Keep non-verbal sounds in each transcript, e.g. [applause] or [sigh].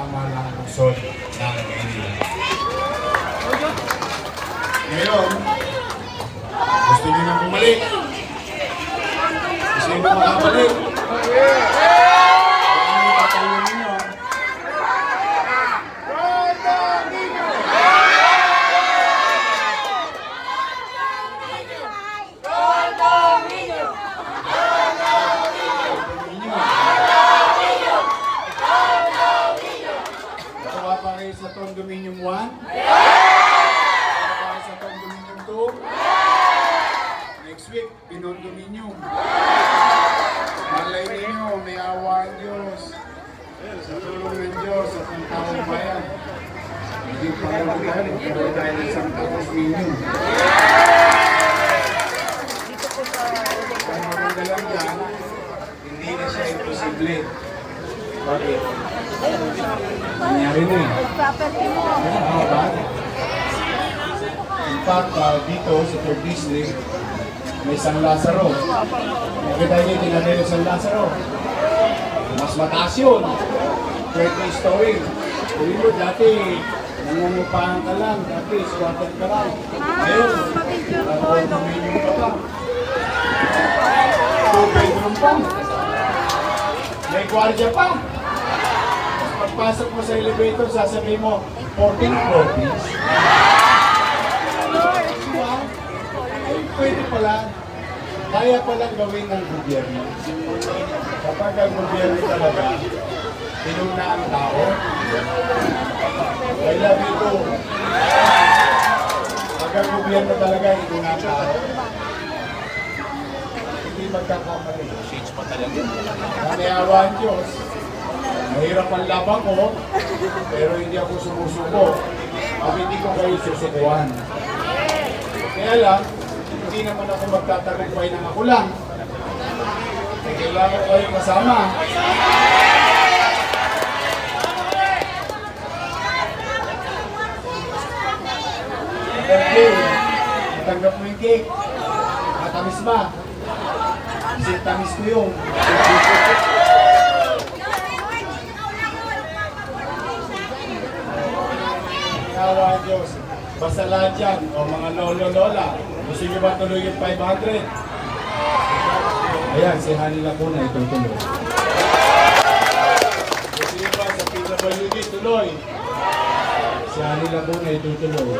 pamahalaan ng lungsod ng Maynila. Ngayon, gusto niyo na bumalik. Gusto niyo makabalik. Ano yung tatayo ninyo? Natawa pa kayo sa condominium 1? Natawa pa kayo sa condominium 2? Next week, pinondominium. Malay ninyo, may awa ang Diyos. Sa tulong ng Diyos at ng taong bayan. Hindi pa rin tayo, tayo ng isang condominium. Ang maganda lang dyan, hindi na siya imposible. Bakit? Nangyari na eh. Property mo. In fact, uh, dito sa third district, may San Lazaro. Niyo, tinabi yung San Lazaro. Mas mataas yun. 30 story. Sabi mo, dati, nangungupahan ka lang. Dati, squatter ka lang. Ngayon, uh, condominium ka pa. Two bedroom pa. May gwardiya pa. Pagpasok mo sa elevator, sasabihin mo, 14 floor, please. Diba? Ay, pwede pala. Kaya palang gawin ng gobyerno. Kapag ang gobyerno talaga, tinuna ang tao. I love you too. Pag ang gobyerno talaga, tinuna ang tao. Hindi magkakamali. Shades pa talaga. Kanayawa ang Diyos. Mahirap ang laban ko, pero hindi ako sumusuko. At hindi ko kayo susukuhan. Kaya lang, hindi naman ako magtatagumpay ng ako lang. Eh, Kailangan ko kayo kasama. Birthday, natanggap mo yung cake. Matamis ba? Kasi tamis ko yun. [laughs] Kawa ang Diyos. Basta lahat yan, o mga lolo-lola, gusto nyo ba tuloy yung 500? Ayan, si Hani Lacuna itutuloy. Gusto nyo ba sa PWD tuloy? Si Hani Lacuna itutuloy.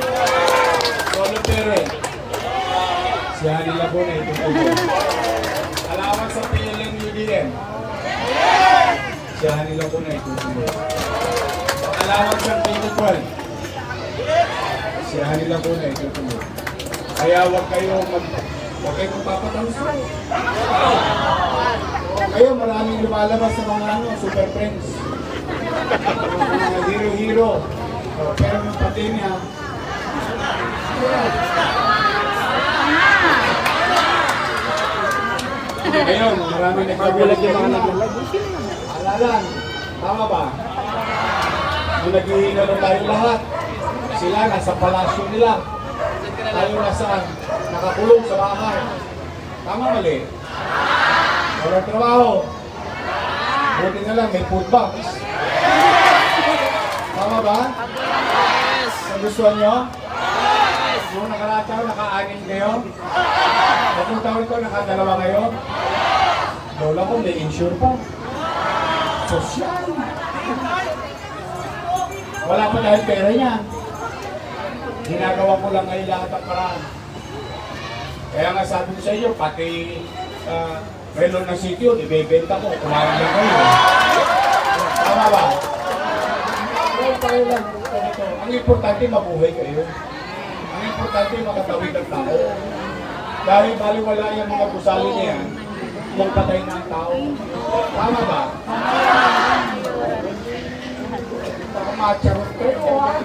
Solo Pere, si Hani Lacuna itutuloy. Alaman sa PLN-UDM, si Hani Lacuna itutuloy. Alaman sa PLN-12, si Hani Lacuna itutuloy. Kaya huwag kayo mag... Huwag kayo magpapatalusan. Kayo maraming lumalabas sa mga ano, super friends. Mga hero-hero. Pero ng pandemya, ngayon, maraming nagkagulat yung mga naglalag. Alalan, tama ba? Nung naghihina na tayo lahat, sila nasa palasyo nila. Tayo nasa nakakulong sa bahay. Tama mali? Walang trabaho. Buti na lang, may food box. Tama ba? Nagustuhan nyo? Nung nakaraang taon, naka-anin kayo? Batong taon ko, nakadalawa kayo? Lola ko, may insure pa. Sosyal. Wala pa dahil pera niya. Ginagawa ko lang ngayon lahat ang paraan. Kaya nga sabi ko sa iyo, pati uh, relo ng sityo, ibebenta ko. Kumain lang kayo. Tama ba? Ang importante, mabuhay kayo. Ang importante, makatawid ang tao. Dahil baliwala yung mga gusali niya, kung patay na ang tao. Tama ba? Baka macharot kayo. ah.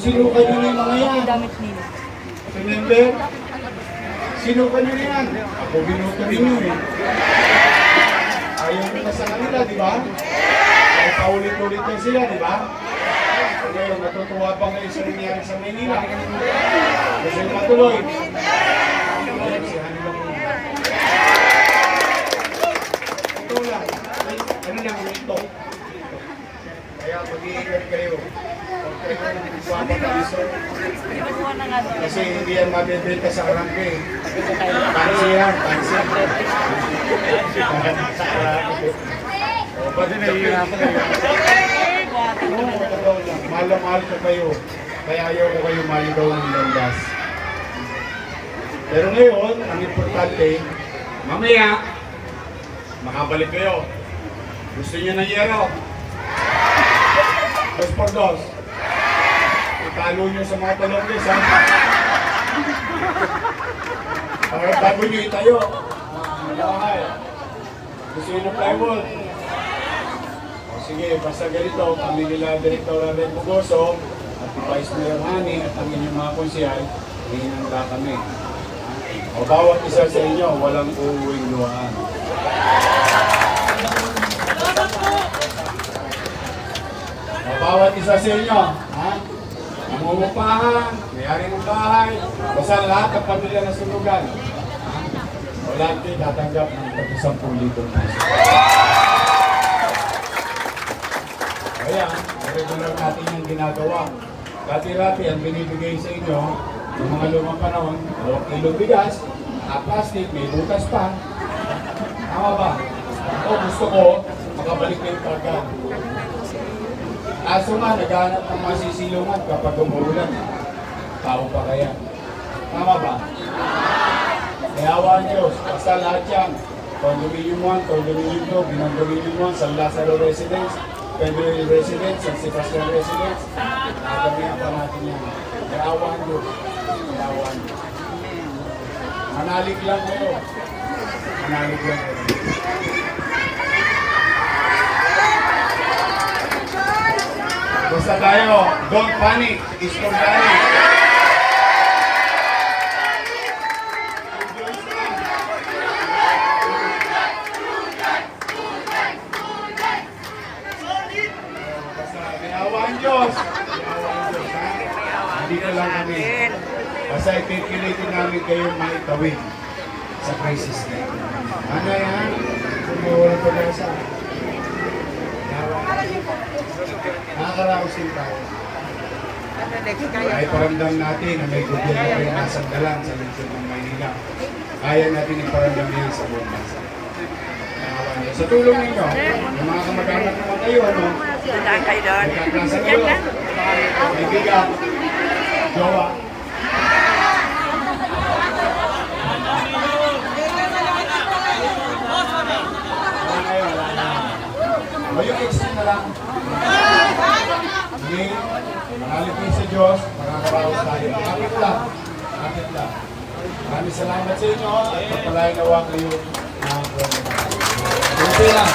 Sino kayo na yung mga yan? Damit nila. Remember? Sino ka nyo yan? Ako binuto ninyo eh. Ayaw nyo na sa kanila, di ba? Ay paulit-ulit na sila, di ba? Ngayon, natutuwa pa ngayon sa nangyari sa Manila. Kasi matuloy. Ito lang. Ano lang, ito. Mag-iingat kayo. Huwag kayong na doon. Kasi hindi yan mabibenta sa karangke. Pansi yan, pansi. Sa karangke. O, ba't nahihirapan kayo? Mahal na mahal ko kayo. Kaya ayaw ko kayo maligaw ng landas. Pero ngayon, ang importante, mamaya, makabalik kayo. Gusto niyo ng yero? Dos por dos. Italo niyo sa mga talongges, ha? Para bago niyo itayo. Malakay. Gusto niyo ng plywood? O sige, basta ganito, kami nila Direktora Red Bugoso at si Vice Mayor Hani at ang inyong mga konsyal, hinanda kami. O bawat isa sa inyo, walang uuwing luhaan. O bawat isa sa inyo, ha? Nangungupahan, mayari ng bahay, basta lahat ng pamilya na sunugan. O lahat kayo tatanggap ng pag isang pulitong piso. Kaya, regular natin yung ginagawa. Dati-rati ang binibigay sa inyo, yung mga lumang panahon, dalawang kilo bigas, na plastic, may butas pa. Tama ba? O gusto ko, makabalik kayo kagad. Kaso nga, naghanap ng mga sisilungan kapag umuulan. Tao pa kaya. Tama ba? Kaya awan Diyos, basta lahat yan. Condominium 1, Condominium 2, Binandominium 1, San Lazaro Residence, Federal Residence, San Sebastian Residence. Nagamihan pa natin yan. Kaya awan Diyos. Kaya awan Diyos. Manalig lang kayo. Manalig lang kayo. Basta tayo, don't panic, is organic. Basta ang Diyos. Ang Diyos, ha? Hindi na lang kami. Basta ipipilitin namin kayong maitawid sa crisis na ito. Ano yan? Kung mawala pag-asa. Nakakaraos din tayo. Ay paramdam natin na may gobyerno na rin nasa dalang sa lungsod ng Maynila. Kaya natin iparamdam yan sa buong bansa. Sa tulong ninyo, yung mga kamag-anak naman kayo, ano, Daan kayo doon. may kaklasa kayo, kaibigan, jowa, Wala kayo, wala na. O yung extra na lang. Hindi, manalipin sa Diyos, makakaraos tayo. Kapit lang. Kapit lang. Maraming salamat sa inyo at pagpalain nawa kayo ng Kunti lang.